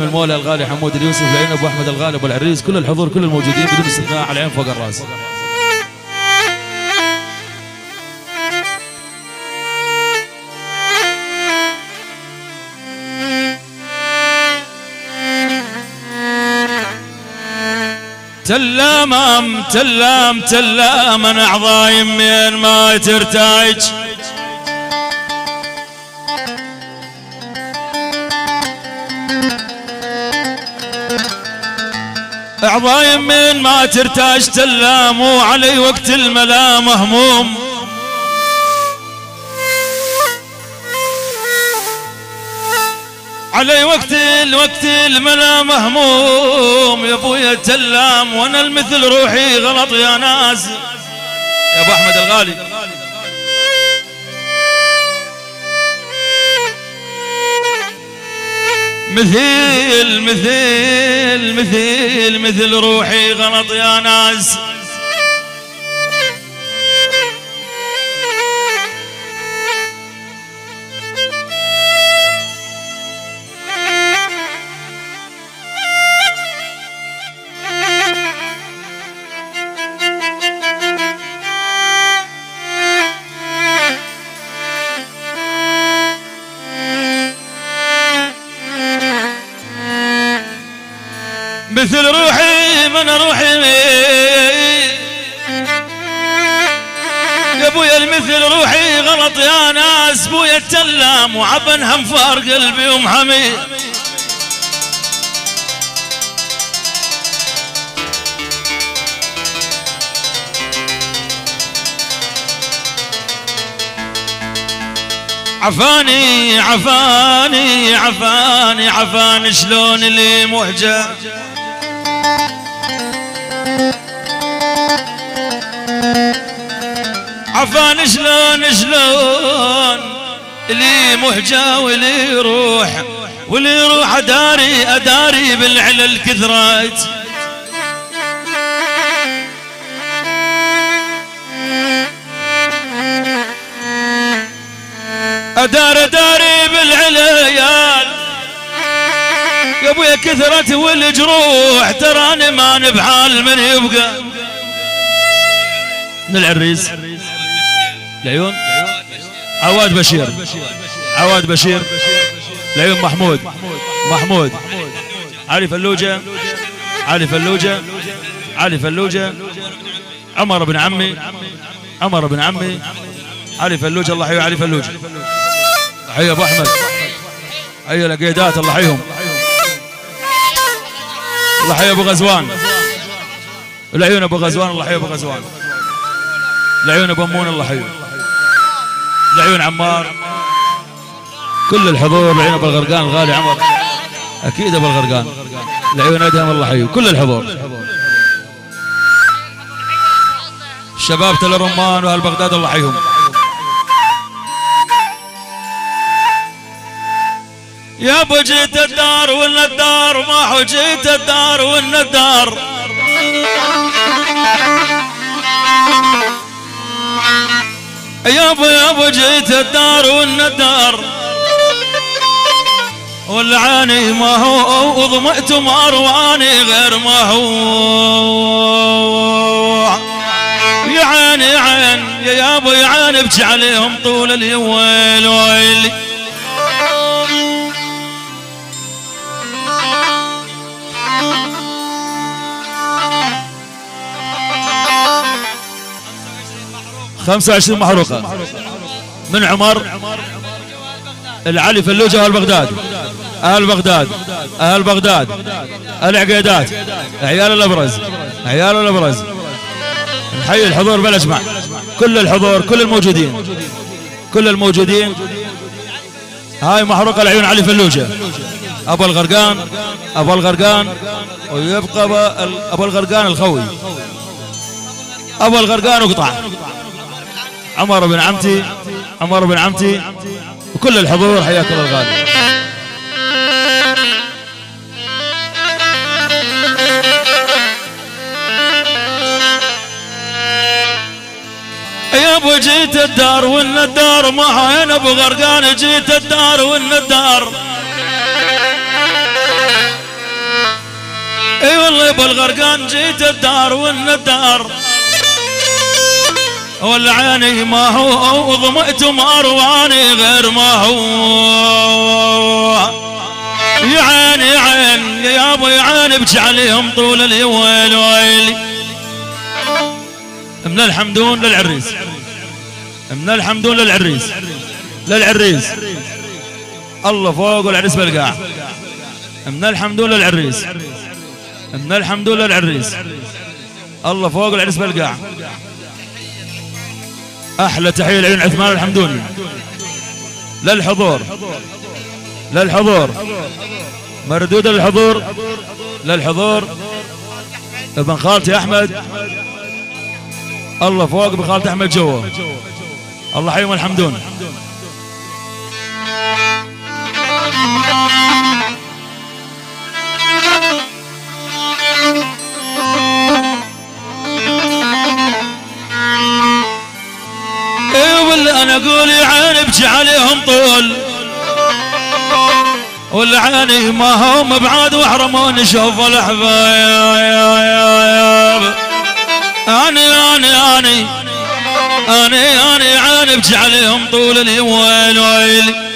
المولى الغالي حمود اليوسف العين ابو احمد الغالي ابو العريس كل الحضور كل الموجودين بدون استثناء على العين فوق الراس. تلام تلام تلام أنا عظايم من ما ترتاج. عظايم من ما ترتاج تلام وعلي وقت الملام هموم علي وقت الوقت الملا مهموم. يا أبويا تلام وأنا المثل روحي غلط يا ناس. يا أبو أحمد الغالي. مثيل مثيل مثيل مثل روحي غلط يا ناس. مثل روحي من روحي. يا أبويا المثل روحي غلط يا ناس. بويا التلام وعبن هم فار قلبي ومحمي. عفاني عفاني عفاني عفاني شلون اللي محجة عفاني شلون شلون اللي محجة واللي يروح واللي يروح أداري أداري بالعلل كثرت أدار أداري بالعليال يا أبويا كثرت والجروح تراني ما بحال من يبقى. من العريس. العيون عواد بشير. عواد بشير. العيون محمود. محمود. علي فلوجة. علي فلوجة. علي فلوجة. عمر بن عمي. عمر بن عمي. علي فلوجة. الله يحيي علي فلوجة. حي أبو أحمد. حي القيدات الله يحييهم. الله يحيي أبو غزوان. العيون أبو غزوان. الله يحيي أبو غزوان. العيون أبو أمون. الله يحييه. العيون عمار. كل الحضور العيون ابو الغرقان الغالي عمر. أكيد ابو الغرقان العيون أدهم الله يحييه كل الحضور. شباب تل الرمان وأهل بغداد الله يحييهم يا أبو جيت الدار والندار ما حجيت الدار والندار يا ابو يا ابو جيت الدار والندار. والعاني ما هو وضمئت مرواني غير ما هو. يا عيني عين يا يابا يا عين ابكي عليهم طول اليوم ويل ويلي. خمسة وعشرين محروقة. من عمر؟ العلي فلوجة أهل بغداد. أهل بغداد. أهل بغداد. العقيدات. عيال الأبرز. عيال الأبرز. نحيي الحضور بالأجمع كل الحضور كل الموجودين. كل الموجودين. هاي محروقة العيون علي فلوجة. أبو الغرقان أبو الغرقان ويبقى أبو الغرقان الخوي. أبو الغرقان وقطع. عمر بن عمتي عمر بن عمتي وكل الحضور حياك الله. الغالي يا أبو جيت الدار والندار ما أنا أبو غرقان جيت الدار والندار بالغرقان جيت الدار والندار والعيني ما هو وضمئت مرواني غير ما هو. يا عيني عين يا أبو عيني بجعلهم طول اليوم ويلي. من الحمدون للعريس. من الحمدون للعريس. للعريس. الله فوق والعريس بالقاع. من الحمدون للعريس. من الحمدون للعريس. الله فوق والعريس بالقاع. أحلى تحية لعيون عثمان الحمدوني. للحضور. للحضور. مردود للحضور للحضور. ابن خالتي أحمد. الله فوق ابن خالتي أحمد جوا الله حيهم الحمدون. أنا أقول يا عيني بجي عليهم طول. والعيني ما هم بعاد واحرمون شوف الأحباب. أني أني أني أني أني بجي عليهم طول اليوم ويل. ويلي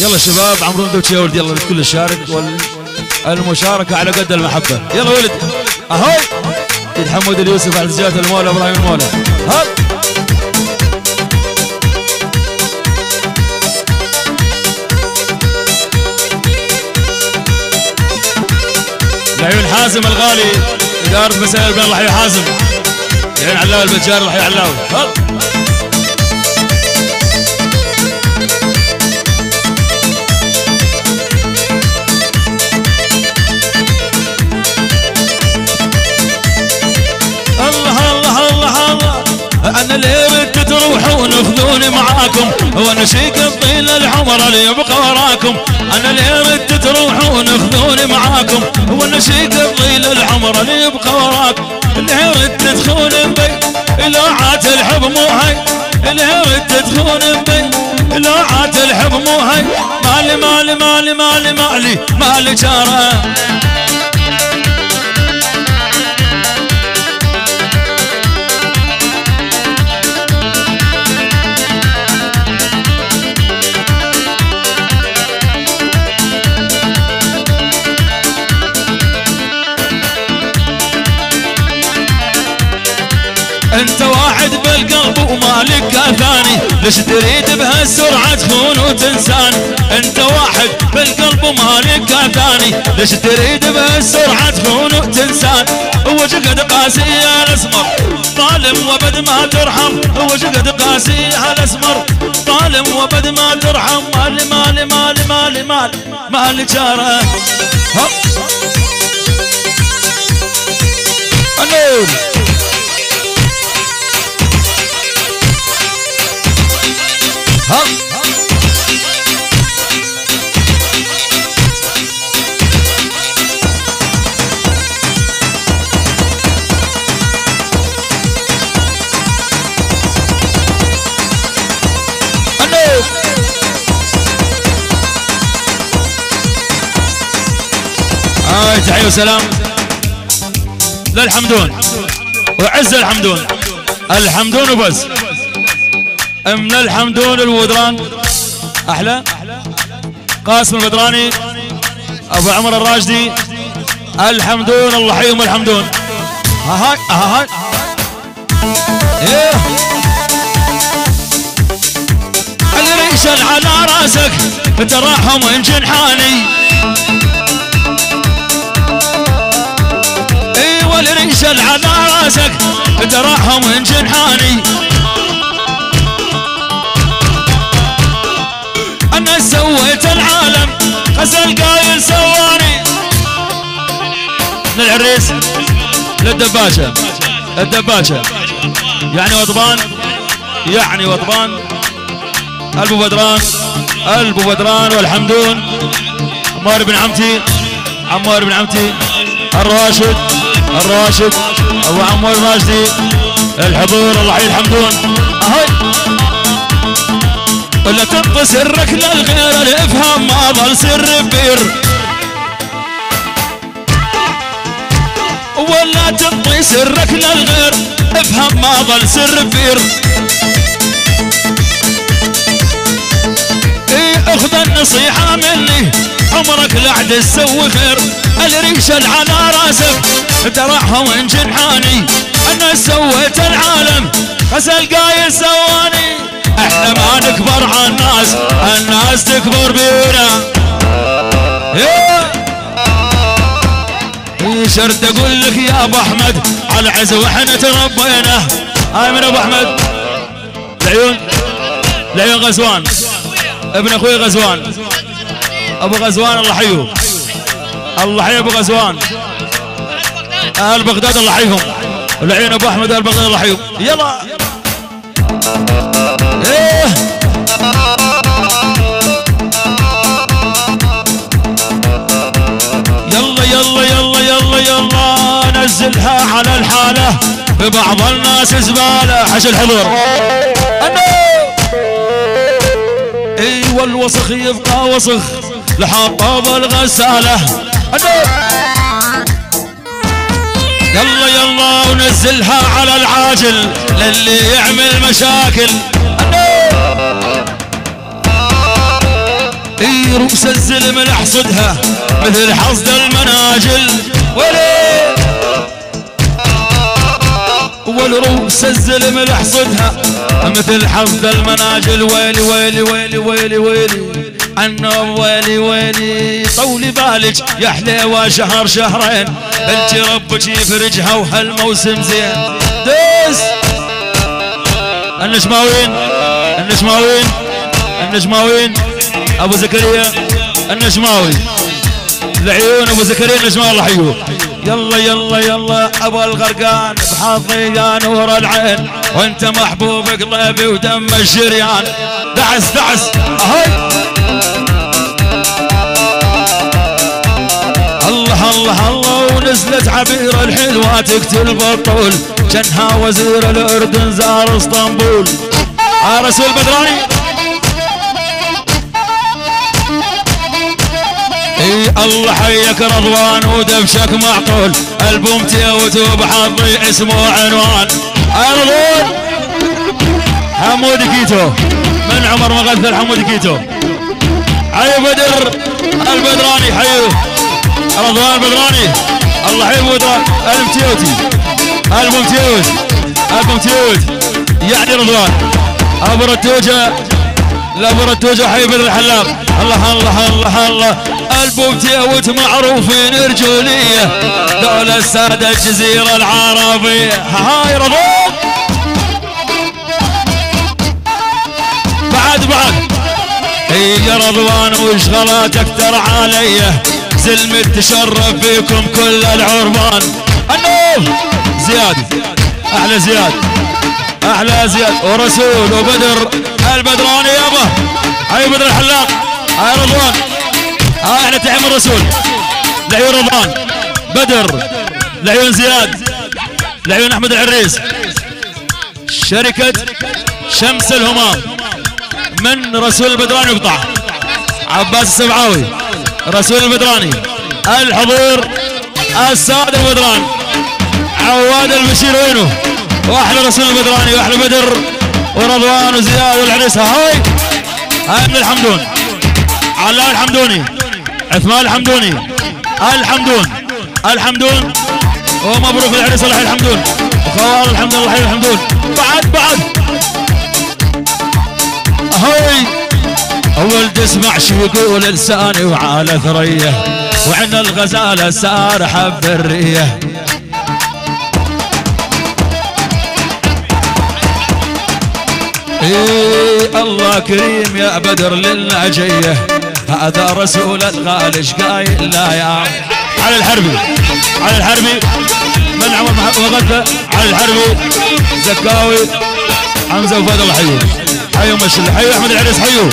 يلا شباب عمرو ندوتش يا ولد يلا الكل يشارك والمشاركة على قد المحبة. يلا ولد. أهو. سيد حمود اليوسف على زيادة المولى إبراهيم المولى. هات لعيون حازم الغالي. إدارة مسائل بين الله حازم لعيون علاوي البجار الله علاوي هات أنا ليه تروحون خذوني معاكم. وأنا شيك الطين الحمر اللي يبقى وراكم. أنا ليه تروحون خذوني معاكم. وأنا شيك الطين الحمر اللي يبقى وراكم. ليه تدخون بي لا عاد الحب مو هي ليه تدخون بي لا عاد الحب مو هي مالي مالي مالي مالي مالي مالي جاره ليش تريد بهالسرعة تخون وتنسان. انت واحد بالقلب ومالك ثاني ليش تريد بهالسرعة تخون وتنسان؟ وجقد قاسي الأسمر ظالم وبد ما ترحم. وجقد قاسي الأسمر ظالم وبد ما ترحم. مالي مالي مالي مالي مالي مالي جاره هاي تحية وسلام. للحمدون وعز الحمدون. الحمدون وبس من الحمدون الودران. أحلى. قاسم البدراني. أبو عمر الراشدي. الحمدون الله حيهم الحمدون. ها هاي ها هاي. الريشة على رأسك. تراحم من جنحاني أيوه الريشة على رأسك. تراحم من جنحاني سويت العالم غزل قايل سواني. للعريس للدباشة الدباشة يعني وطبان يعني وطبان ألبو بدران. ألبو بدران والحمدون. عمار بن عمتي. عمار بن عمتي. الراشد. الراشد. أبو عمار ماجدي. الحضور الله يحيي الحمدون اهي ولا تنطي سرك للغير الافهم ما ظل سر بير ولا تنطي سرك للغير افهم ما ظل سر بير أخذ النصيحة مني عمرك لا تسوي خير. الريشة على راسك درعها وين جنحاني. أنا سويت العالم غسل قايل سواني. إحنا ما نكبر على الناس الناس تكبر بينا. شرد أقول لك يا ابو احمد على عز وإحنا تربينا. هاي من ابو احمد؟ العيون؟ العيون غزوان. ابن أخوي غزوان. ابو غزوان الله حيه الله حي ابو غزوان. أهل بغداد الله حيهم والعين ابو احمد أهل بغداد الله حيهم يلا. نزلها على الحالة ببعض الناس زبالة. حش الحضور. اي والوسخ يبقى وسخ. لحطاب الغساله يلا يلا ونزلها على العاجل. للي يعمل مشاكل. إي رؤوس الزلم أحصدها. مثل حصد المناجل. ولي والرؤوس الزلم احصدها مثل حصد المناجل ويلي ويلي ويلي ويلي ويلي. النوم ويلي ويلي. طولي بالك يا حليوة شهر شهرين. انت ربك يفرجها وهالموسم زين. دس النجماوين النجماوين النجماوين. أبو زكريا النجماوي. العيون أبو زكريا النجماوي. الله يحيوه يلا يلا يلا أبو الغرقان بحظي يا نور العين. وأنت محبوب قلبي ودم الشريان دعس دعس. أهي. الله الله الله ونزلت عبير الحلوة تقتل بطول جنها وزير الأردن زار اسطنبول. آه رسول الله حيك رضوان ودبشك معقول. ألبوم تيوت بحظي اسمه عنوان. رضوان حمود كيتو. من عمر مغثل حمود كيتو. حي بدر. البدراني حيوه رضوان البدراني الله يحيي بدران المتيوتي الممتيوت الممتيوت يعني رضوان. أبو رتوجة. لابو رتوجه حي بدر الله الله الله الله. الممتيوت معروفين رجوليه دولة السادة الجزيرة العربية. هاي رضوان بعد بعد. هي رضوان وش غلاتك ترى عليه سلم تشرف فيكم كل العربان. النوم. زياد. أحلى زياد. أحلى زياد. ورسول وبدر. البدراني يابا هاي بدر الحلاق. هاي رضوان هاي إحنا تحم الرسول. لعيون رضوان بدر. لعيون زياد. لعيون أحمد العريس. شركة شمس الهمام. من رسول البدراني يقطع؟ عباس السبعاوي. رسول البدراني. الحضور السعد البدران. عواد البشير وينه؟ وأحلى رسول البدراني وأحلى بدر. ورضوان وزياد والعريس هاي. هاي من الحمدون. علاء الحمدوني. عثمان الحمدوني. الحمدون. الحمدون. ومبروك العريس الله الحمدون. وخوال الحمد لله الحمدون. بعد بعد. هاي. أول تسمع شو يقول لساني وعلى ثرية. وعن الغزالة سارحة برية. الله كريم يا بدر للناجيه هذا رسول الغالي قايل لا يا على الحربي على الحربي. من عمر وغدا على الحربي. زكاوي. حمزه وفهد الله حيو حيو مشل حيو أحمد العريس حيو